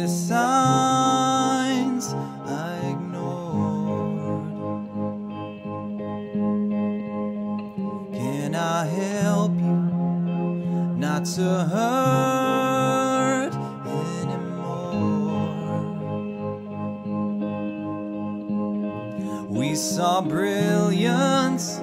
the signs I ignored. Can I help you not to hurt anymore? We saw brilliance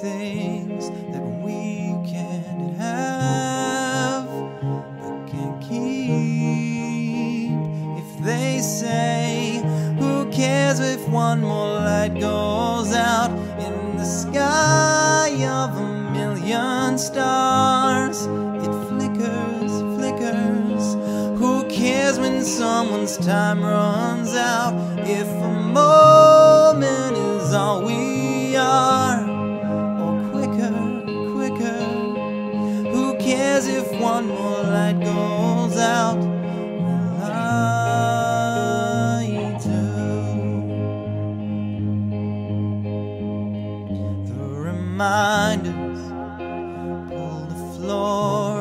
things that we can have but can't keep. If they say, Who cares if one more light goes out in the sky of a million stars? It flickers, flickers. Who cares when someone's time runs out? If a moment is all we are, one more light goes out? I do. The reminders pull the floor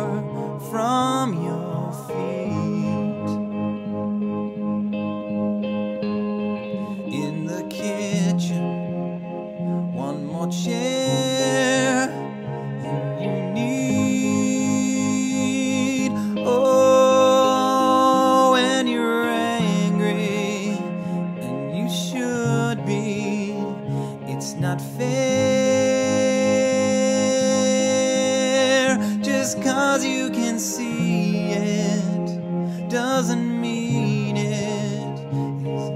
from your feet. In the kitchen, one more chair fair. Just cause you can see it doesn't mean it is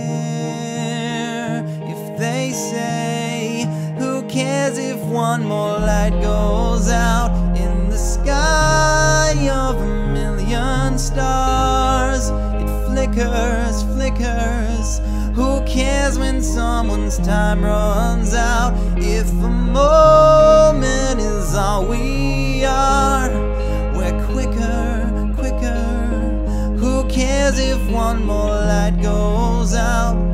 there. If they say, Who cares if one more light goes out in the sky of a million stars? Flickers, flickers. Who cares when someone's time runs out? If a moment is all we are, we're quicker, quicker. Who cares if one more light goes out?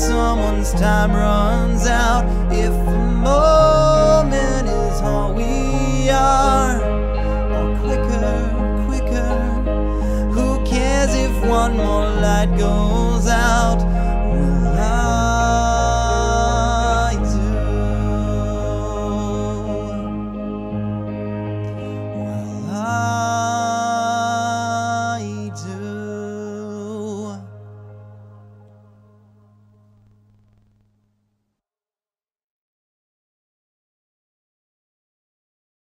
Someone's time runs out? If a moment is all we are, or quicker, quicker. Who cares if one more light goes